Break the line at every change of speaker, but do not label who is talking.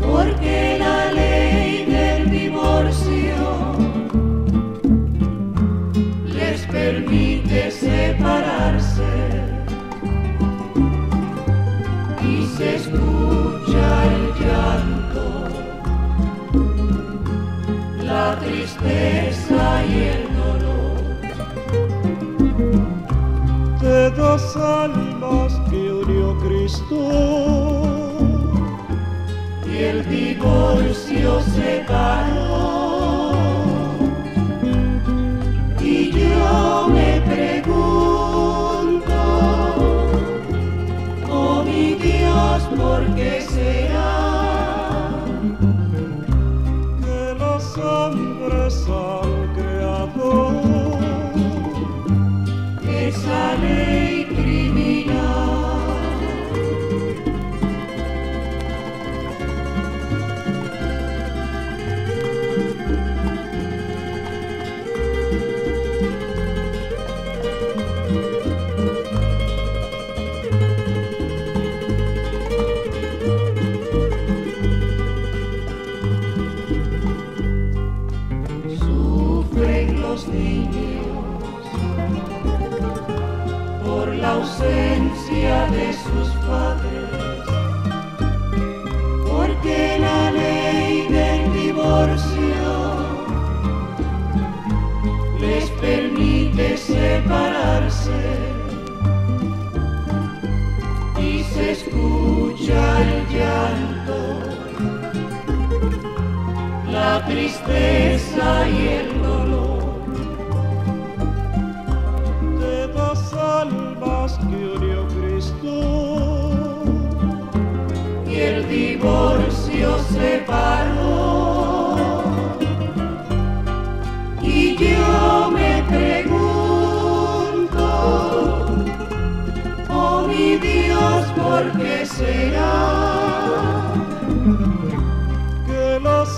porque la ley del divorcio les permite separarse y se escucha el llanto, la tristeza y el dolor.
De dos almas que unió Cristo
el divorcio separó. Y yo me pregunto, oh mi Dios, ¿por qué será?
Que los hombres han creado
esa ley niños por la ausencia de sus padres, porque la ley del divorcio les permite separarse y se escucha el llanto, la tristeza y el el
divorcio separó. Y yo
me pregunto, oh mi Dios, ¿por qué será que los